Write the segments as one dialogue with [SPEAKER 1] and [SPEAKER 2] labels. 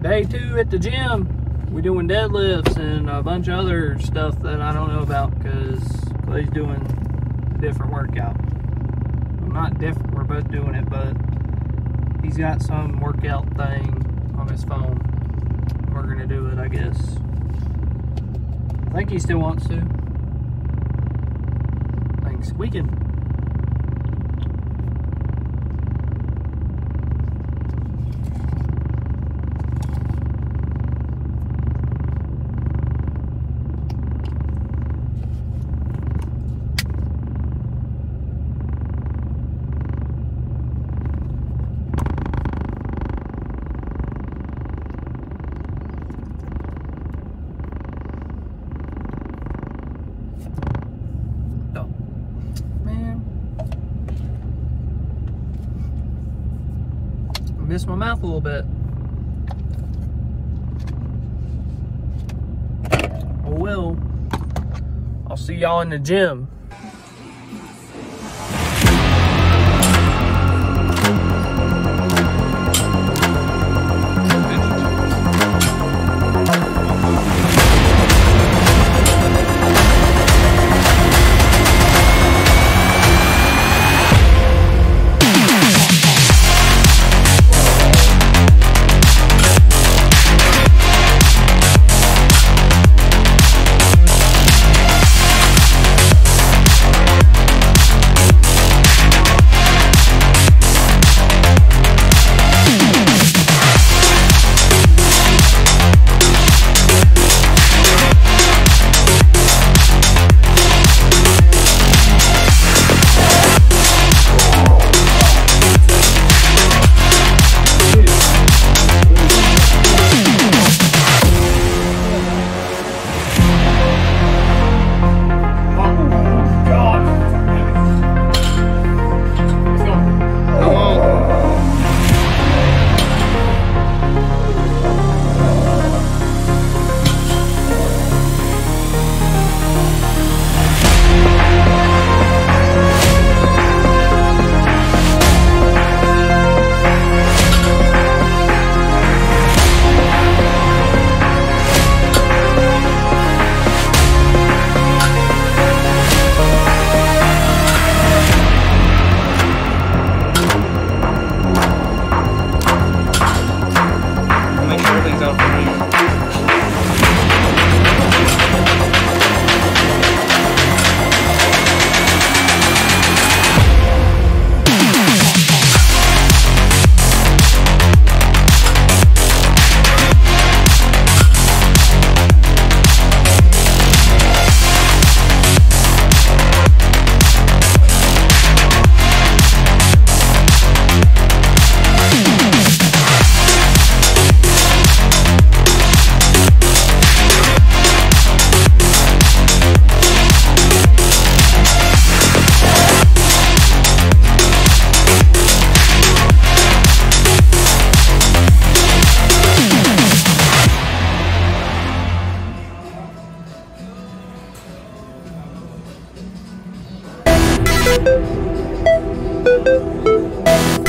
[SPEAKER 1] day two at the gym. We're doing deadlifts and a bunch of other stuff that I don't know about because Clay's doing a different workout. I'm not different, we're both doing it, but he's got some workout thing on his phone. We're gonna do it, I guess. I think he still wants to. Thanks. We can I missed my mouth a little bit. I will. I'll see y'all in the gym.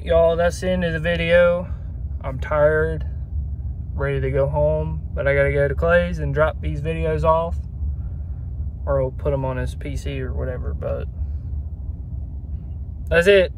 [SPEAKER 1] Right, y'all, that's the end of the video. I'm tired, ready to go home, but I gotta go to Clay's and drop these videos off, or I'll put them on his PC or whatever, but that's it.